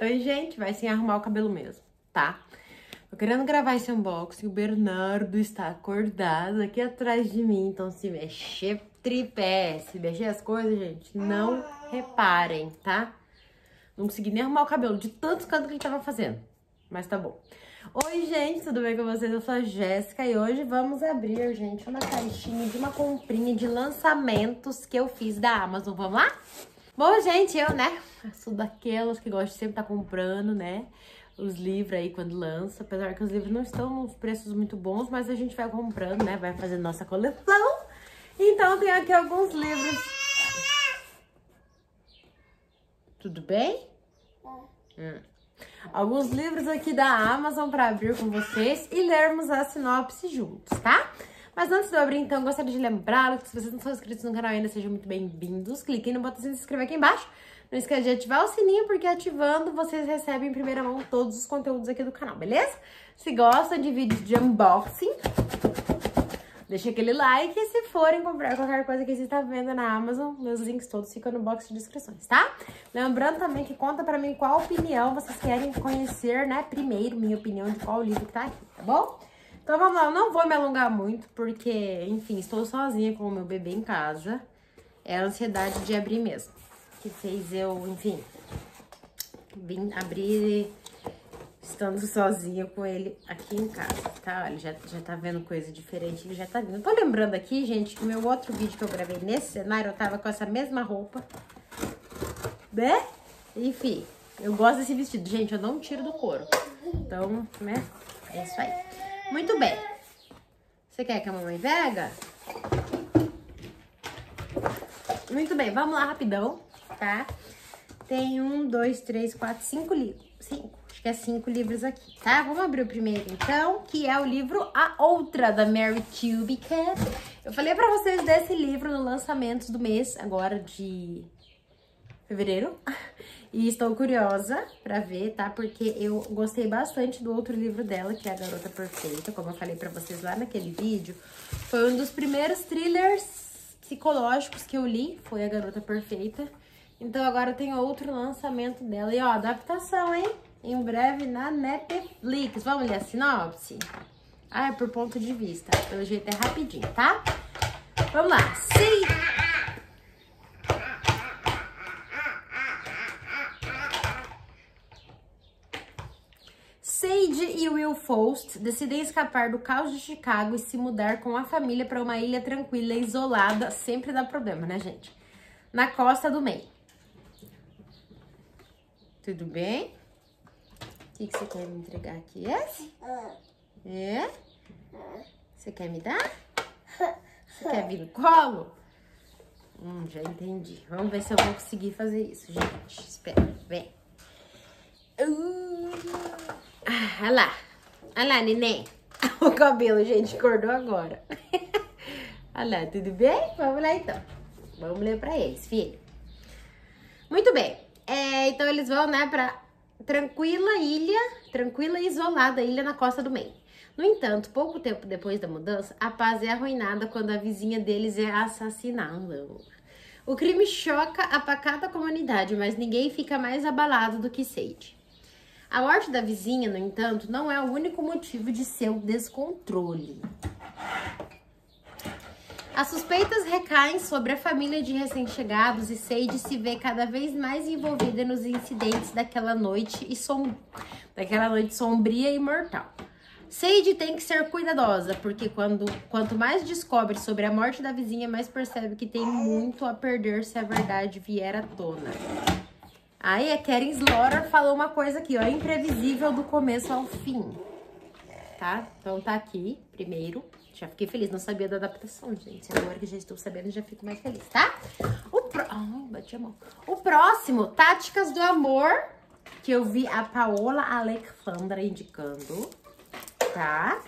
Oi, gente, vai sem arrumar o cabelo mesmo, tá? Tô querendo gravar esse unboxing, o Bernardo está acordado aqui atrás de mim, então se mexer tripé, se mexer as coisas, gente, não reparem, tá? Não consegui nem arrumar o cabelo de tantos cantos que ele tava fazendo, mas tá bom. Oi, gente, tudo bem com vocês? Eu sou a Jéssica e hoje vamos abrir, gente, uma caixinha de uma comprinha de lançamentos que eu fiz da Amazon. Vamos lá? Bom, gente, eu, né, sou daquelas que gostam de sempre estar tá comprando, né, os livros aí quando lança. Apesar que os livros não estão nos preços muito bons, mas a gente vai comprando, né, vai fazendo nossa coleção. Então, tem aqui alguns livros. Tudo bem? Hum. Alguns livros aqui da Amazon para abrir com vocês e lermos a sinopse juntos, tá? Mas antes de eu abrir, então, gostaria de lembrá-los que se vocês não são inscritos no canal ainda, sejam muito bem-vindos. Cliquem no botãozinho de se inscrever aqui embaixo. Não esqueça de ativar o sininho, porque ativando vocês recebem em primeira mão todos os conteúdos aqui do canal, beleza? Se gostam de vídeos de unboxing, deixa aquele like. E se forem comprar qualquer coisa que você está vendo na Amazon, meus links todos ficam no box de descrições, tá? Lembrando também que conta pra mim qual opinião vocês querem conhecer, né? Primeiro, minha opinião de qual livro que tá aqui, tá bom? Então vamos lá, eu não vou me alongar muito, porque, enfim, estou sozinha com o meu bebê em casa. É a ansiedade de abrir mesmo, que fez eu, enfim, vim abrir estando sozinha com ele aqui em casa, tá? Ele já, já tá vendo coisa diferente, ele já tá vindo. Eu tô lembrando aqui, gente, que meu outro vídeo que eu gravei nesse cenário, eu tava com essa mesma roupa, né? Enfim, eu gosto desse vestido. Gente, eu não tiro do couro. Então, né, é isso aí. Muito bem. Você quer que a mamãe pega? Muito bem, vamos lá rapidão, tá? Tem um, dois, três, quatro, cinco livros. Cinco, acho que é cinco livros aqui, tá? Vamos abrir o primeiro então, que é o livro A Outra, da Mary Kubica. Eu falei pra vocês desse livro no lançamento do mês, agora de fevereiro. E estou curiosa pra ver, tá? Porque eu gostei bastante do outro livro dela, que é A Garota Perfeita, como eu falei pra vocês lá naquele vídeo. Foi um dos primeiros thrillers psicológicos que eu li, foi A Garota Perfeita. Então agora tem outro lançamento dela. E ó, adaptação, hein? Em breve na Netflix. Vamos ler a sinopse? Ah, é por ponto de vista. Pelo jeito é rapidinho, tá? Vamos lá. Sim! Sage Will Faust decidem escapar do caos de Chicago e se mudar com a família para uma ilha tranquila isolada. Sempre dá problema, né, gente? Na costa do Maine. Tudo bem? O que, que você quer me entregar aqui? Esse? É? Você quer me dar? Você quer vir no colo? Hum, já entendi. Vamos ver se eu vou conseguir fazer isso, gente. Espera, vem. Uh. Olha lá. Olha lá, neném. O cabelo, gente, acordou agora. olha lá, tudo bem? Vamos lá, então. Vamos ler pra eles, filho. Muito bem. É, então, eles vão, né, pra tranquila ilha, tranquila e isolada ilha na costa do Maine. No entanto, pouco tempo depois da mudança, a paz é arruinada quando a vizinha deles é assassinada. O crime choca a pacata comunidade, mas ninguém fica mais abalado do que Sage. A morte da vizinha, no entanto, não é o único motivo de seu descontrole. As suspeitas recaem sobre a família de recém-chegados e Sage se vê cada vez mais envolvida nos incidentes daquela noite e som... daquela noite sombria e mortal. Sage tem que ser cuidadosa, porque quando, quanto mais descobre sobre a morte da vizinha, mais percebe que tem muito a perder se a verdade vier à tona. Aí a Karen Slaughter falou uma coisa aqui, ó, imprevisível do começo ao fim. Tá? Então tá aqui, primeiro. Já fiquei feliz, não sabia da adaptação, gente. Agora que já estou sabendo, já fico mais feliz, tá? O pro... Ai, bati a mão. O próximo, Táticas do Amor, que eu vi a Paola Alexandra indicando, tá?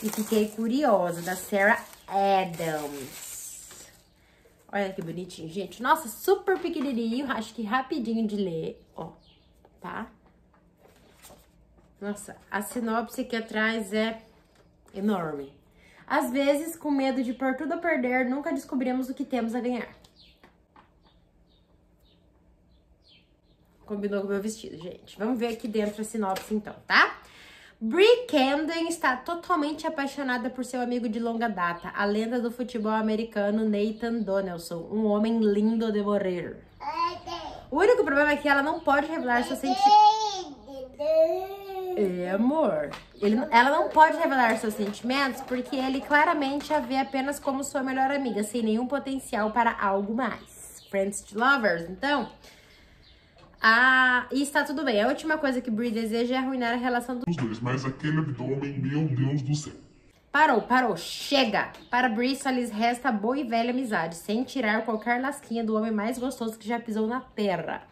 E fiquei curiosa, da Sarah Adams. Olha que bonitinho, gente. Nossa, super pequenininho, acho que rapidinho de ler, ó, tá? Nossa, a sinopse aqui atrás é enorme. Às vezes, com medo de por tudo a perder, nunca descobrimos o que temos a ganhar. Combinou com o meu vestido, gente. Vamos ver aqui dentro a sinopse, então, tá? Brie Camden está totalmente apaixonada por seu amigo de longa data, a lenda do futebol americano Nathan Donaldson, um homem lindo de morrer. O único problema é que ela não pode revelar seus sentimentos. É, amor. Ele, ela não pode revelar seus sentimentos porque ele claramente a vê apenas como sua melhor amiga, sem nenhum potencial para algo mais. Friends to lovers, então. Ah, e está tudo bem. A última coisa que Brie deseja é arruinar a relação dos dois, mas aquele abdômen, meu Deus do céu. Parou, parou, chega! Para Brie só lhes resta boa e velha amizade, sem tirar qualquer lasquinha do homem mais gostoso que já pisou na terra.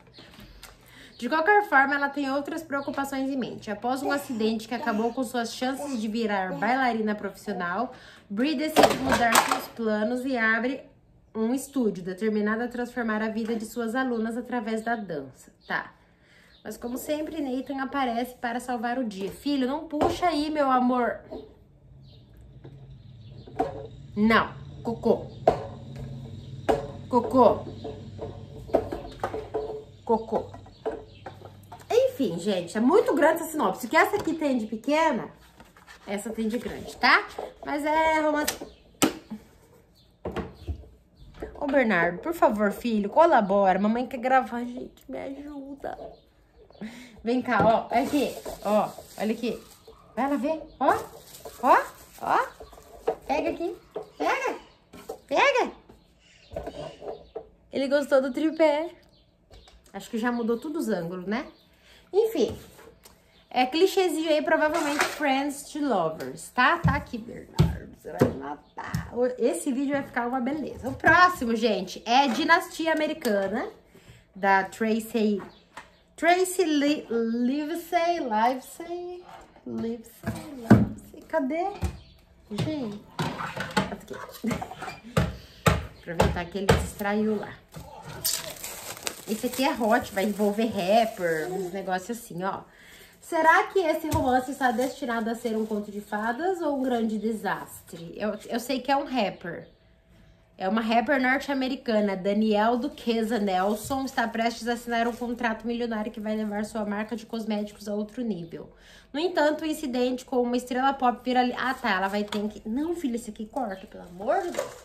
De qualquer forma, ela tem outras preocupações em mente. Após um acidente que acabou com suas chances de virar bailarina profissional, Brie decide mudar seus planos e abre um estúdio determinado a transformar a vida de suas alunas através da dança. Tá. Mas como sempre, Nathan aparece para salvar o dia. Filho, não puxa aí, meu amor. Não. Cocô. Cocô. Cocô. Enfim, gente, é muito grande essa sinopse. Que essa aqui tem de pequena, essa tem de grande, tá? Mas é romance... Bernardo, por favor, filho, colabora. Mamãe quer gravar, gente, me ajuda. Vem cá, ó, aqui, ó, olha aqui. Vai lá ver, ó, ó, ó. Pega aqui, pega, pega. Ele gostou do tripé. Acho que já mudou todos os ângulos, né? Enfim, é clichêzinho aí, provavelmente Friends to Lovers, tá? Tá aqui, Bernardo, você vai matar. Esse vídeo vai ficar uma beleza. O próximo, gente, é Dinastia Americana, da Tracy... Tracy Li Livesey, Livesey, Livesey, Livesey, cadê? Gente. Aproveitar que ele distraiu lá. Esse aqui é hot, vai envolver rapper, uns negócios assim, ó. Será que esse romance está destinado a ser um conto de fadas ou um grande desastre? Eu, eu sei que é um rapper. É uma rapper norte-americana, Danielle Duquesa Nelson, está prestes a assinar um contrato milionário que vai levar sua marca de cosméticos a outro nível. No entanto, o incidente com uma estrela pop vira... Ah, tá, ela vai ter que... Não, filho, isso aqui corta, pelo amor de Deus.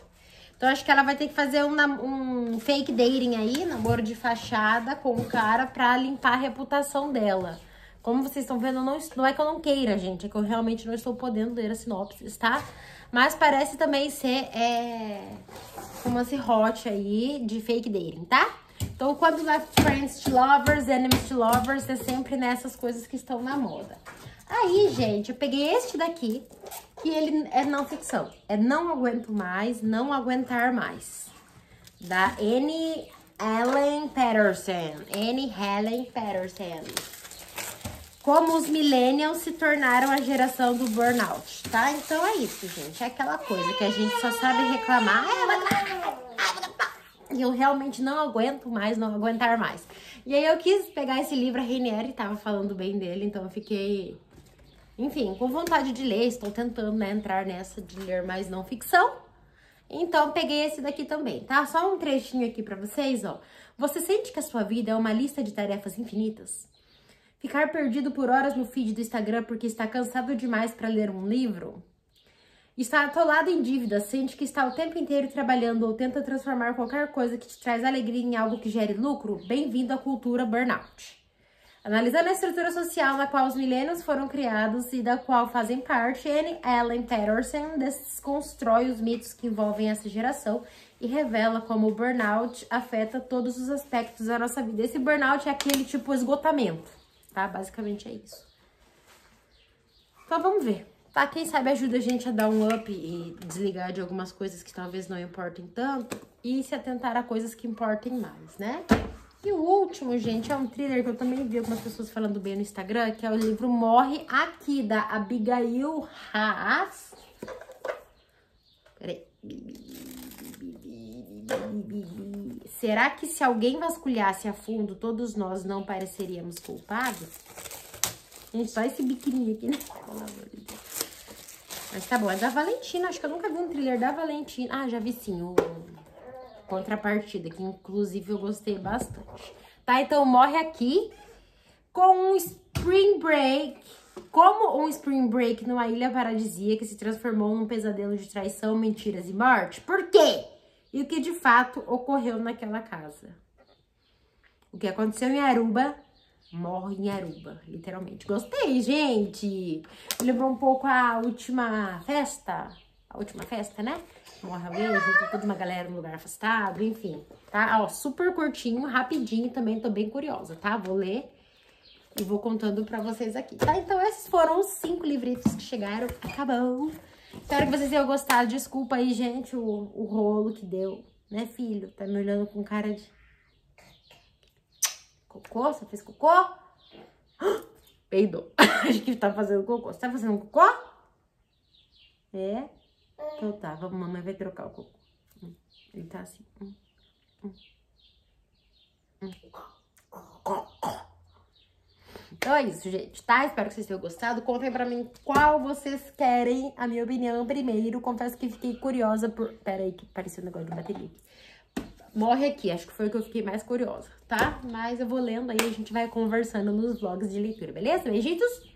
Então, acho que ela vai ter que fazer um, um fake dating aí, namoro de fachada com o cara pra limpar a reputação dela. Como vocês estão vendo, não, não é que eu não queira, gente, é que eu realmente não estou podendo ler a sinopse, tá? Mas parece também ser é, romance hot aí de fake dating, tá? Então, quando é friends to lovers, enemies to lovers, é sempre nessas coisas que estão na moda. Aí, gente, eu peguei este daqui, que ele é não ficção. É Não Aguento Mais, Não Aguentar Mais. Da Annie Ellen Patterson. Annie Helen Patterson. Como os millennials se tornaram a geração do burnout, tá? Então é isso, gente. É aquela coisa que a gente só sabe reclamar. E eu realmente não aguento mais, não aguentar mais. E aí eu quis pegar esse livro, a Rainieri tava falando bem dele, então eu fiquei enfim, com vontade de ler, estou tentando né, entrar nessa de ler mais não ficção. Então, peguei esse daqui também, tá? Só um trechinho aqui pra vocês, ó. Você sente que a sua vida é uma lista de tarefas infinitas? Ficar perdido por horas no feed do Instagram porque está cansado demais para ler um livro? Está atolado em dívidas, sente que está o tempo inteiro trabalhando ou tenta transformar qualquer coisa que te traz alegria em algo que gere lucro? Bem-vindo à cultura burnout. Analisando a estrutura social na qual os milênios foram criados e da qual fazem parte, Anne Ellen Patterson desconstrói os mitos que envolvem essa geração e revela como o burnout afeta todos os aspectos da nossa vida. Esse burnout é aquele tipo esgotamento, tá? Basicamente é isso. Então vamos ver, tá? Quem sabe ajuda a gente a dar um up e desligar de algumas coisas que talvez não importem tanto e se atentar a coisas que importem mais, né? E o último, gente, é um thriller que eu também vi algumas pessoas falando bem no Instagram, que é o livro Morre Aqui, da Abigail Haas. Peraí. Será que se alguém vasculhasse a fundo, todos nós não pareceríamos culpados? Gente, só esse biquininho aqui, né? Mas tá bom, é da Valentina. Acho que eu nunca vi um thriller da Valentina. Ah, já vi sim, o Contrapartida, que inclusive eu gostei bastante. Tá tá? Então, morre aqui com um Spring Break. Como um Spring Break numa ilha paradisíaca se transformou num pesadelo de traição, mentiras e morte? Por quê? E o que de fato ocorreu naquela casa? O que aconteceu em Aruba morre em Aruba, literalmente. Gostei, gente! Me lembrou um pouco a última festa. A última festa, né? Morre alguém, junto toda uma galera num lugar afastado, enfim. Tá? Ó, super curtinho, rapidinho também, tô bem curiosa, tá? Vou ler e vou contando pra vocês aqui, tá? Então, esses foram os cinco livretos que chegaram. Acabou! Espero que vocês tenham gostado. Desculpa aí, gente, o, o rolo que deu, né, filho? Tá me olhando com cara de... Cocô? Você fez cocô? Peidou. Acho que tá fazendo cocô. Você tá fazendo cocô? É? Então tá, vamos, mamãe vai trocar o cocô. Hum, ele tá assim. Hum, hum, então é isso, gente, tá? Espero que vocês tenham gostado. Contem pra mim qual vocês querem a minha opinião primeiro. Confesso que fiquei curiosa por... Pera aí, que pareceu um negócio de bateria morre aqui. Acho que foi o que eu fiquei mais curiosa, tá? Mas eu vou lendo aí, a gente vai conversando nos vlogs de leitura, beleza? Beijitos!